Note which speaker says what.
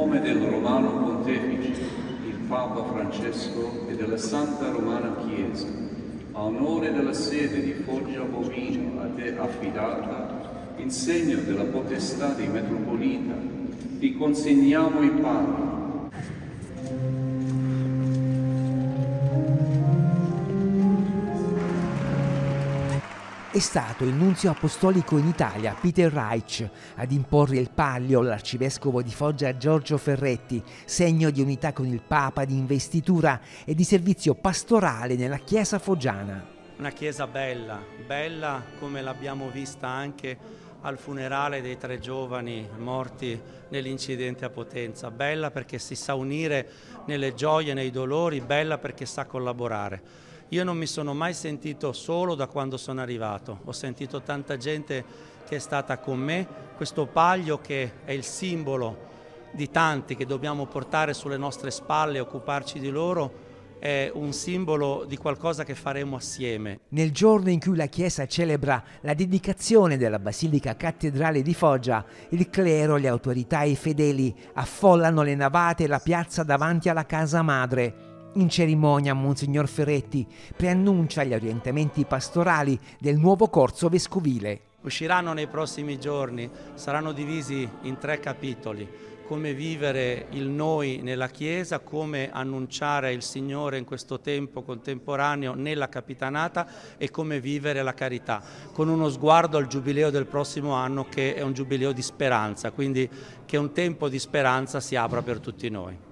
Speaker 1: nome del Romano Pontefice, il Papa Francesco e della Santa Romana Chiesa, a onore della sede di Foggia Bovino a te affidata, in segno della potestà di Metropolita, vi consegniamo i panni
Speaker 2: È stato il nunzio apostolico in Italia, Peter Reich, ad imporre il palio all'arcivescovo di Foggia Giorgio Ferretti, segno di unità con il Papa, di investitura e di servizio pastorale nella Chiesa foggiana.
Speaker 3: Una chiesa bella, bella come l'abbiamo vista anche al funerale dei tre giovani morti nell'incidente a Potenza, bella perché si sa unire nelle gioie, nei dolori, bella perché sa collaborare. Io non mi sono mai sentito solo da quando sono arrivato, ho sentito tanta gente che è stata con me, questo paglio che è il simbolo di tanti che dobbiamo portare sulle nostre spalle e occuparci di loro, è un simbolo di qualcosa che faremo assieme.
Speaker 2: Nel giorno in cui la Chiesa celebra la dedicazione della Basilica Cattedrale di Foggia, il clero, le autorità e i fedeli affollano le navate e la piazza davanti alla casa madre in cerimonia Monsignor Ferretti preannuncia gli orientamenti pastorali del nuovo corso vescovile.
Speaker 3: Usciranno nei prossimi giorni, saranno divisi in tre capitoli, come vivere il noi nella Chiesa, come annunciare il Signore in questo tempo contemporaneo nella capitanata e come vivere la carità, con uno sguardo al giubileo del prossimo anno che è un giubileo di speranza, quindi che un tempo di speranza si apra per tutti noi.